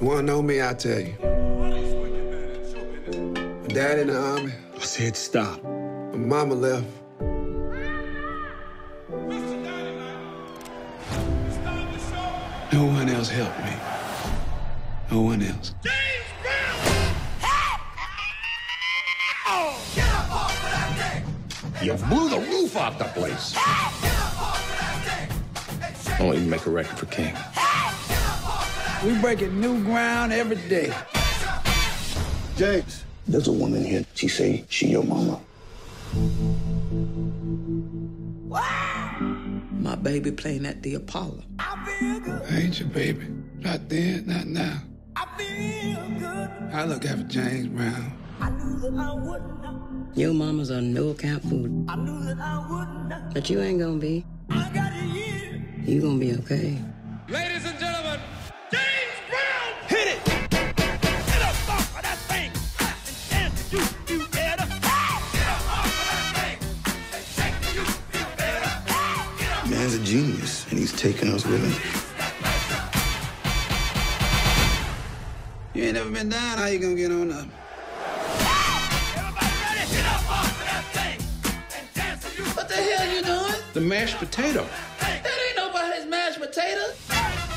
wanna know me, I tell you. My dad in the army. I said stop. My mama left. No one else helped me. No one else. You blew the roof off the place. I want you to make a record for King. We breaking new ground every day. James, there's a woman here. She say she your mama. My baby playing at the Apollo. I ain't your baby. Not then, not now. I feel good. I look after James Brown. I knew that I would not. Your mama's a no account food. I knew that I would not. But you ain't gonna be. I got you. You gonna be okay. Man's a genius, and he's taking us with him. You ain't never been down, how you gonna get on up? Everybody ready? Get up off of that thing and dance you What the hell you doing? The mashed potato. That ain't nobody's mashed potatoes.